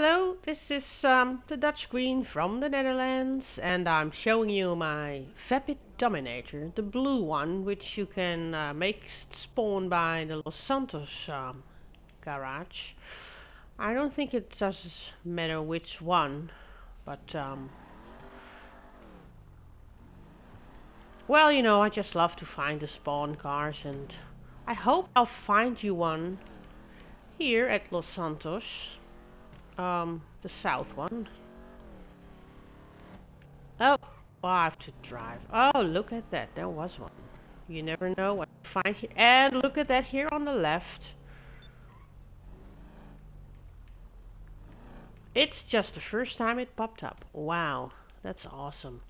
hello, this is um, the Dutch Queen from the Netherlands and I'm showing you my Vapid Dominator, the blue one, which you can uh, make spawn by the Los Santos um, garage. I don't think it does matter which one, but um, well, you know, I just love to find the spawn cars and I hope I'll find you one here at Los Santos um, the south one. Oh, well, I have to drive. Oh, look at that. There was one. You never know what to find here. And look at that here on the left. It's just the first time it popped up. Wow, that's awesome.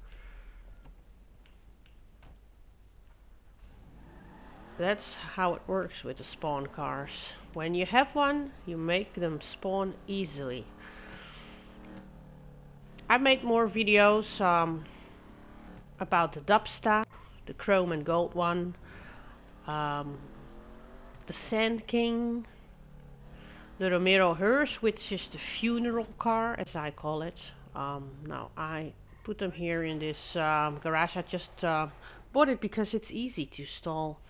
That's how it works with the spawn cars. When you have one, you make them spawn easily. I made more videos um, about the Dubsta, the chrome and gold one, um, the Sand King, the Romero hearse, which is the funeral car, as I call it. Um, now, I put them here in this um, garage. I just uh, bought it because it's easy to install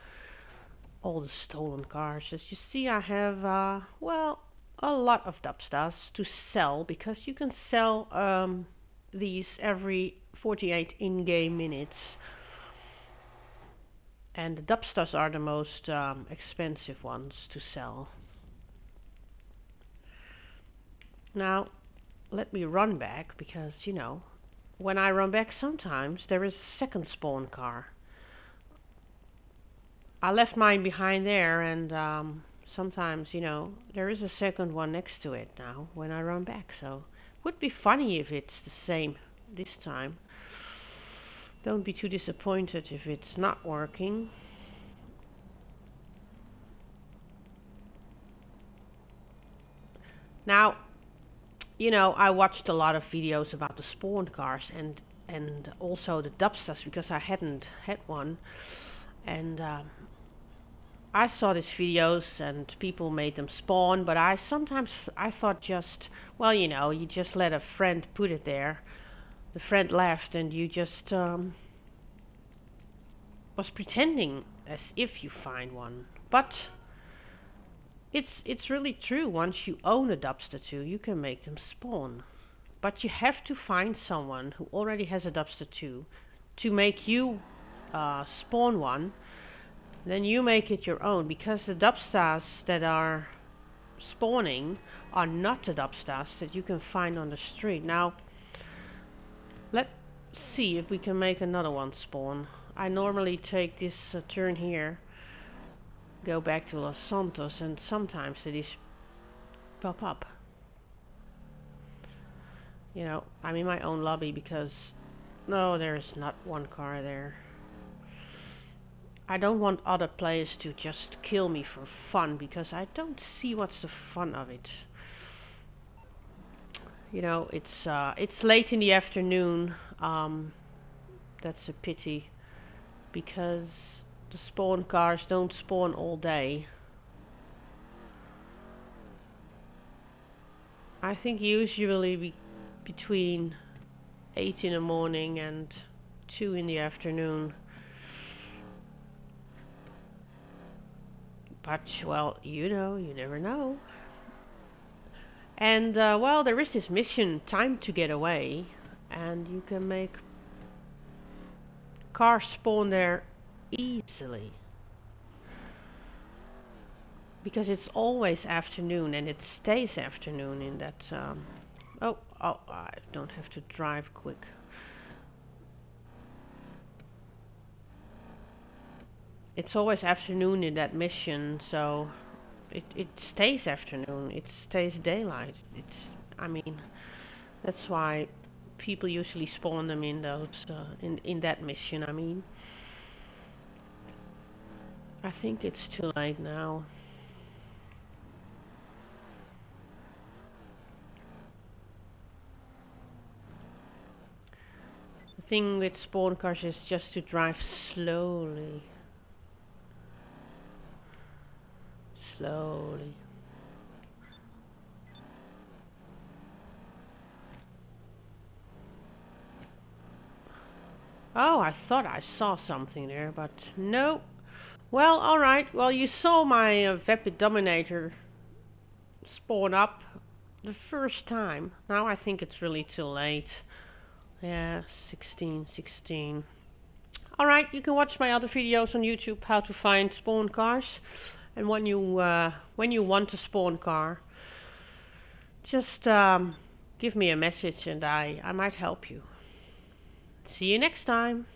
all the stolen cars. As you see, I have, uh, well, a lot of Dubstas to sell because you can sell um, these every 48 in-game minutes. And the Dubstas are the most um, expensive ones to sell. Now, let me run back because, you know, when I run back sometimes there is a second spawn car. I left mine behind there and um, sometimes, you know, there is a second one next to it now when I run back. So would be funny if it's the same this time. Don't be too disappointed if it's not working. Now, you know, I watched a lot of videos about the spawn cars and and also the Dubstas because I hadn't had one and um, I saw these videos and people made them spawn, but I sometimes I thought just well, you know, you just let a friend put it there. The friend left, and you just um, was pretending as if you find one. But it's it's really true. Once you own a Dubsta 2, you can make them spawn. But you have to find someone who already has a Dubsta 2 to make you uh, spawn one then you make it your own because the dubstas that are spawning are not the dubstas that you can find on the street. Now, let's see if we can make another one spawn. I normally take this uh, turn here, go back to Los Santos, and sometimes these pop up. You know, I'm in my own lobby because, no, there's not one car there. I don't want other players to just kill me for fun because I don't see what's the fun of it. You know, it's uh, it's late in the afternoon. Um, that's a pity because the spawn cars don't spawn all day. I think usually be between 8 in the morning and 2 in the afternoon. But, well, you know, you never know. And, uh, well, there is this mission, Time to Get Away, and you can make cars spawn there easily. Because it's always afternoon, and it stays afternoon in that, um, oh, oh, I don't have to drive quick. It's always afternoon in that mission, so it, it stays afternoon, it stays daylight. It's, I mean, that's why people usually spawn them in those, uh, in, in that mission, I mean. I think it's too late now. The thing with spawn cars is just to drive slowly. slowly. Oh, I thought I saw something there, but no. Well, alright. Well, you saw my uh, Dominator spawn up the first time. Now I think it's really too late. Yeah, 16, 16. Alright, you can watch my other videos on YouTube, how to find spawn cars. And when you uh, when you want a spawn car, just um, give me a message and I, I might help you. See you next time.